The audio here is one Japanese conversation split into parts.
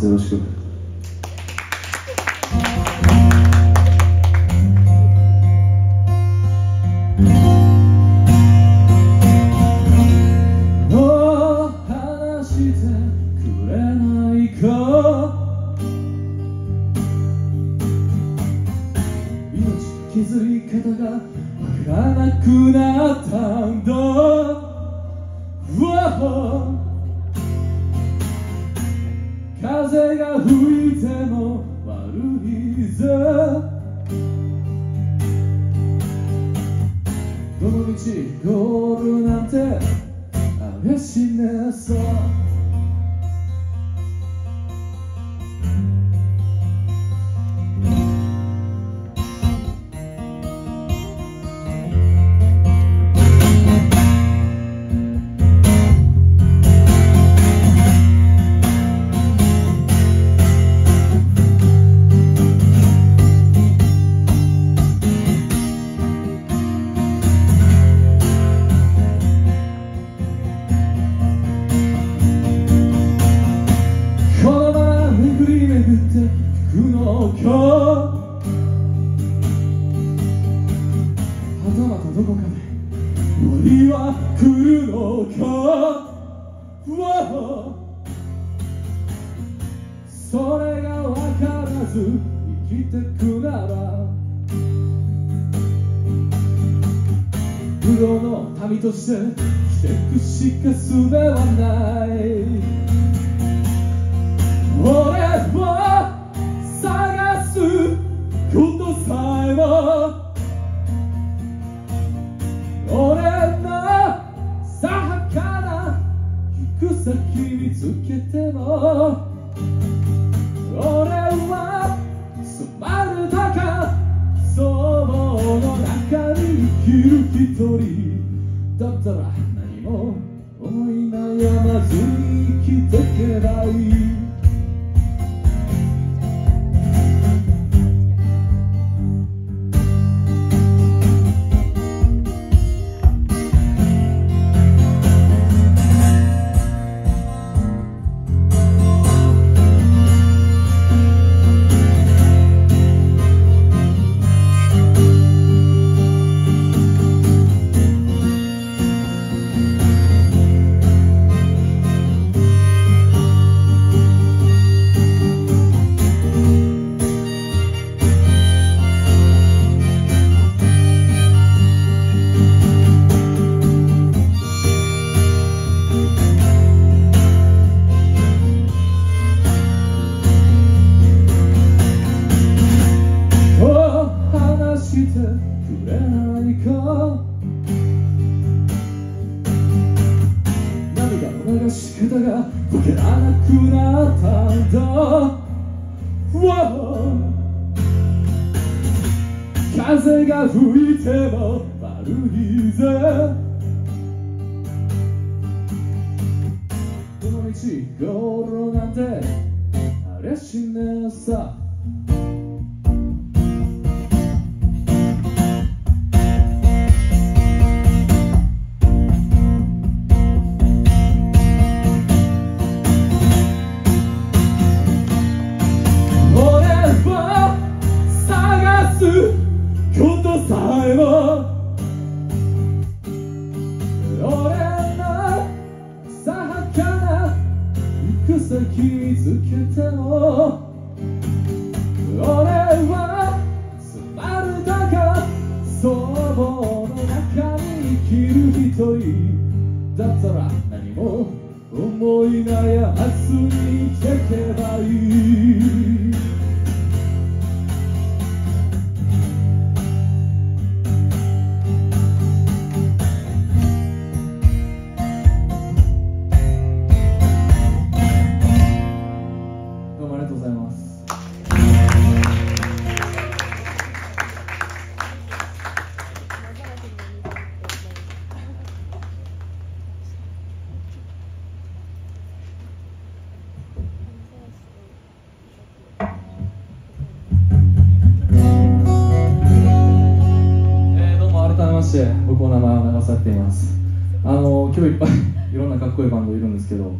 よろしく。もう話してくれないか？命の削り方がわからなくなったんだ。Whoa 風が吹いても悪いぜ。どの道ゴールなんて怪しねさるのかそれが分からず生きてくなら不動の民として生きてくしか術はない俺は探す。ことさえも行く先見つけても俺は染まるだかその中に生きる一人だったら何も思い悩まずに生きてけばいい。風が吹いても悪いぜ。この道ゴールなんてありゃしねえさ。悩まずして僕の名前は流されています。あの今日いっぱいいろんなかっこいいバンドいるんですけど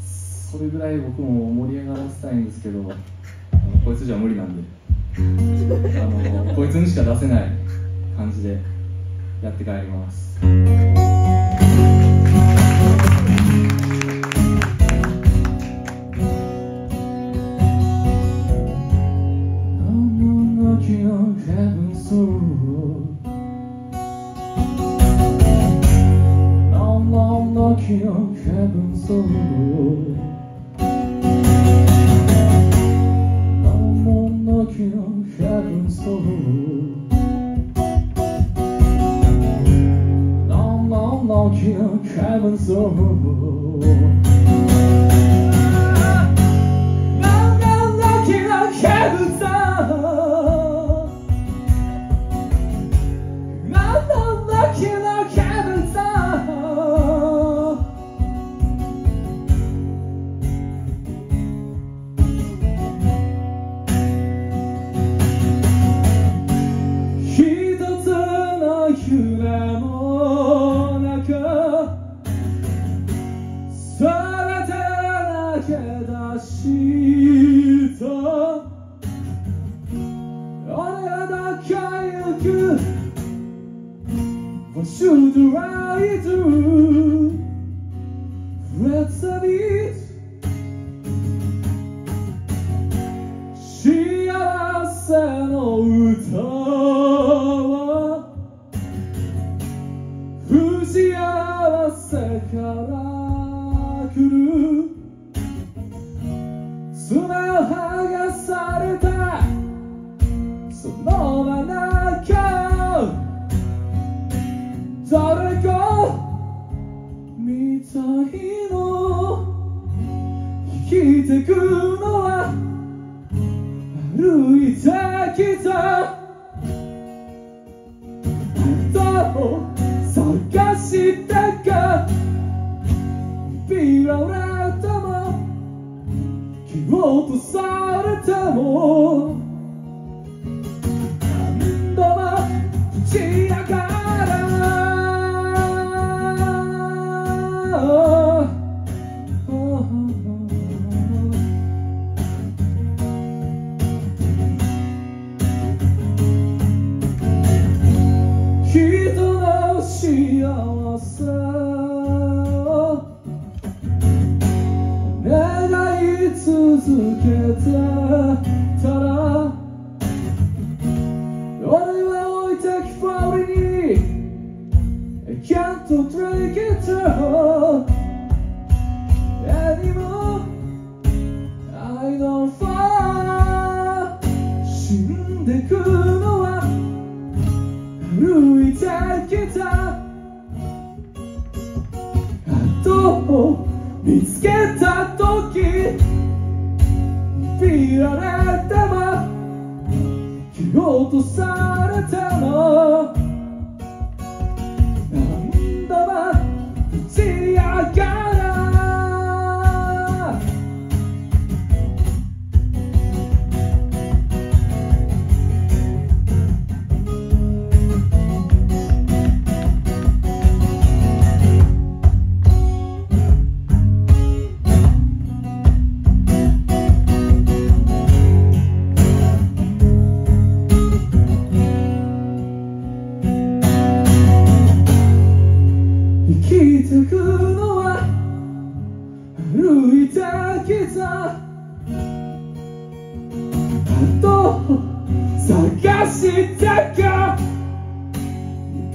それぐらい僕も盛り上がらせたいんですけどこいつじゃ無理なんであのこいつにしか出せない感じでやって帰ります。and 最後生きてくのは歩いてきたただ俺は置いてきファウリに Can't drink it all anymore I don't fall 死んでくのは歩いてきた。あと見つけた時。いられても切ろうとされてもしたか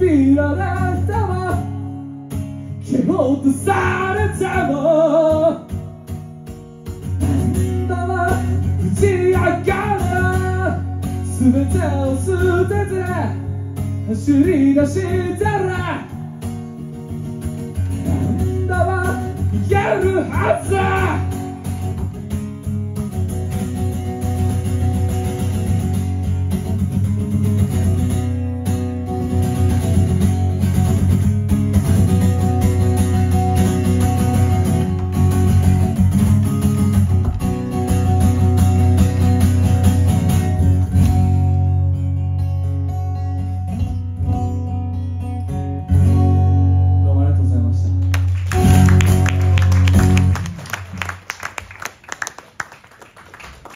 見られても蹴落とされても。んたは打ち上がる。全てを捨てて走り出したら。あんたは逃げるはず。